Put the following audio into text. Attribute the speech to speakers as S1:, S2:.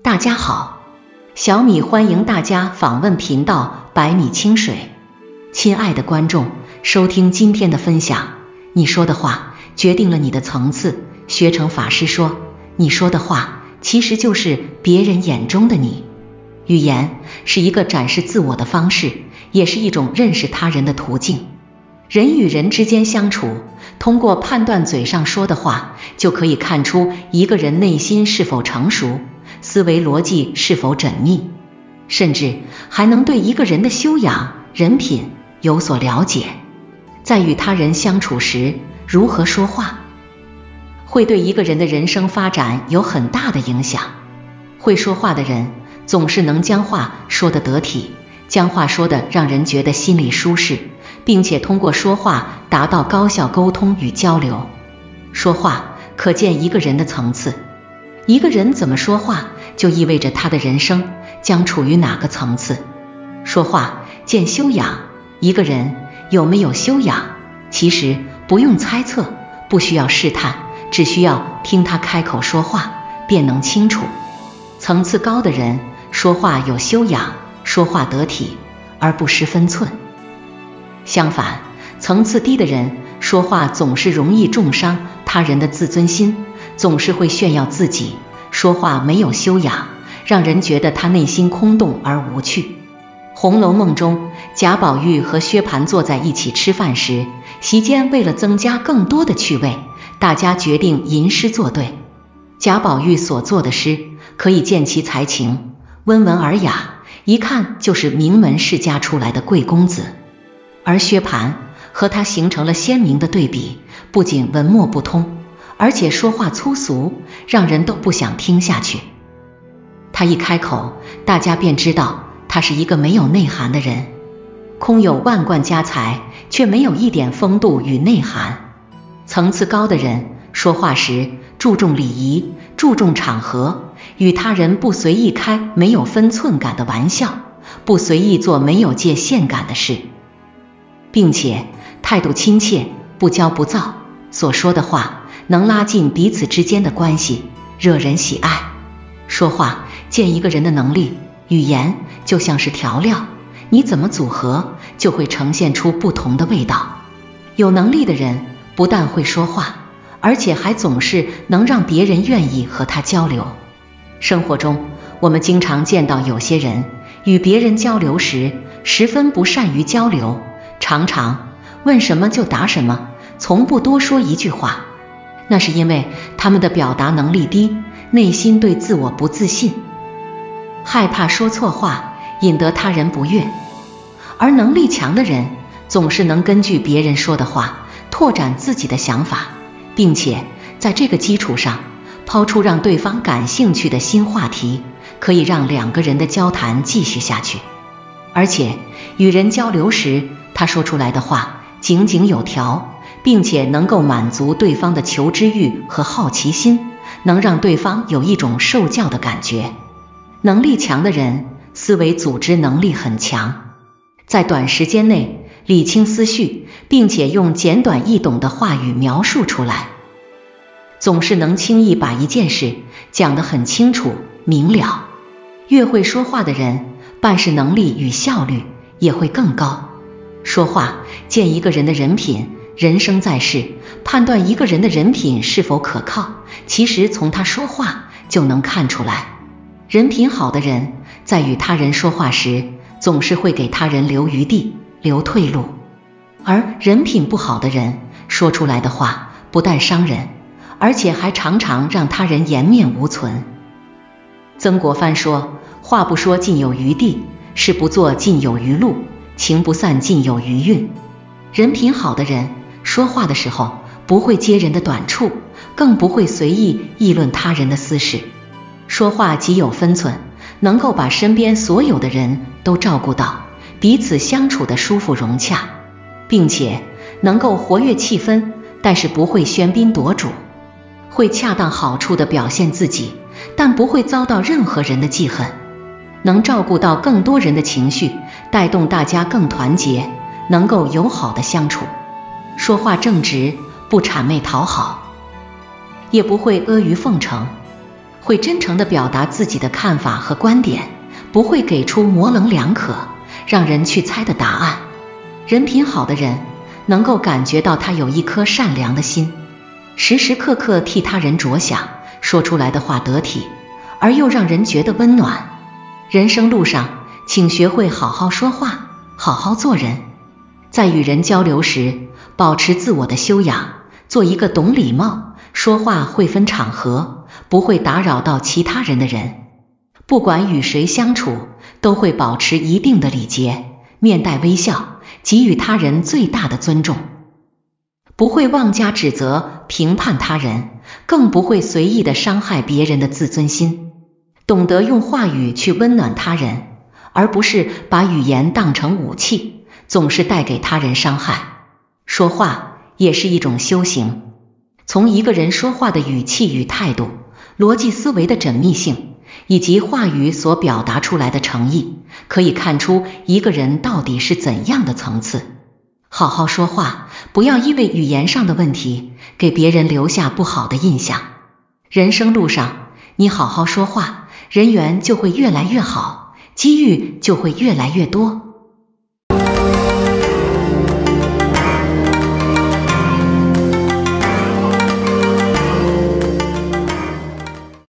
S1: 大家好，小米欢迎大家访问频道百米清水。亲爱的观众，收听今天的分享。你说的话决定了你的层次。学成法师说，你说的话其实就是别人眼中的你。语言是一个展示自我的方式，也是一种认识他人的途径。人与人之间相处，通过判断嘴上说的话，就可以看出一个人内心是否成熟，思维逻辑是否缜密，甚至还能对一个人的修养、人品有所了解。在与他人相处时，如何说话，会对一个人的人生发展有很大的影响。会说话的人，总是能将话说得得体，将话说得让人觉得心里舒适。并且通过说话达到高效沟通与交流。说话可见一个人的层次，一个人怎么说话，就意味着他的人生将处于哪个层次。说话见修养，一个人有没有修养，其实不用猜测，不需要试探，只需要听他开口说话，便能清楚。层次高的人说话有修养，说话得体而不失分寸。相反，层次低的人说话总是容易重伤他人的自尊心，总是会炫耀自己，说话没有修养，让人觉得他内心空洞而无趣。《红楼梦》中，贾宝玉和薛蟠坐在一起吃饭时，席间为了增加更多的趣味，大家决定吟诗作对。贾宝玉所作的诗，可以见其才情，温文尔雅，一看就是名门世家出来的贵公子。而薛蟠和他形成了鲜明的对比，不仅文墨不通，而且说话粗俗，让人都不想听下去。他一开口，大家便知道他是一个没有内涵的人，空有万贯家财，却没有一点风度与内涵。层次高的人说话时注重礼仪，注重场合，与他人不随意开没有分寸感的玩笑，不随意做没有界限感的事。并且态度亲切，不骄不躁，所说的话能拉近彼此之间的关系，惹人喜爱。说话见一个人的能力，语言就像是调料，你怎么组合，就会呈现出不同的味道。有能力的人不但会说话，而且还总是能让别人愿意和他交流。生活中，我们经常见到有些人与别人交流时，十分不善于交流。常常问什么就答什么，从不多说一句话。那是因为他们的表达能力低，内心对自我不自信，害怕说错话引得他人不悦。而能力强的人，总是能根据别人说的话拓展自己的想法，并且在这个基础上抛出让对方感兴趣的新话题，可以让两个人的交谈继续下去。而且与人交流时，他说出来的话井井有条，并且能够满足对方的求知欲和好奇心，能让对方有一种受教的感觉。能力强的人，思维组织能力很强，在短时间内理清思绪，并且用简短易懂的话语描述出来，总是能轻易把一件事讲得很清楚明了。越会说话的人，办事能力与效率也会更高。说话见一个人的人品，人生在世，判断一个人的人品是否可靠，其实从他说话就能看出来。人品好的人，在与他人说话时，总是会给他人留余地、留退路；而人品不好的人，说出来的话不但伤人，而且还常常让他人颜面无存。曾国藩说：“话不说尽有余地，事不做尽有余路。”情不散尽有余韵，人品好的人说话的时候不会揭人的短处，更不会随意议论他人的私事，说话极有分寸，能够把身边所有的人都照顾到，彼此相处的舒服融洽，并且能够活跃气氛，但是不会喧宾夺主，会恰当好处的表现自己，但不会遭到任何人的记恨。能照顾到更多人的情绪，带动大家更团结，能够友好的相处，说话正直，不谄媚讨好，也不会阿谀奉承。会真诚地表达自己的看法和观点，不会给出模棱两可、让人去猜的答案。人品好的人，能够感觉到他有一颗善良的心，时时刻刻替他人着想，说出来的话得体，而又让人觉得温暖。人生路上，请学会好好说话，好好做人。在与人交流时，保持自我的修养，做一个懂礼貌、说话会分场合。不会打扰到其他人的人，不管与谁相处，都会保持一定的礼节，面带微笑，给予他人最大的尊重，不会妄加指责、评判他人，更不会随意的伤害别人的自尊心，懂得用话语去温暖他人，而不是把语言当成武器，总是带给他人伤害。说话也是一种修行，从一个人说话的语气与态度。逻辑思维的缜密性，以及话语所表达出来的诚意，可以看出一个人到底是怎样的层次。好好说话，不要因为语言上的问题给别人留下不好的印象。人生路上，你好好说话，人缘就会越来越好，机遇就会越来越多。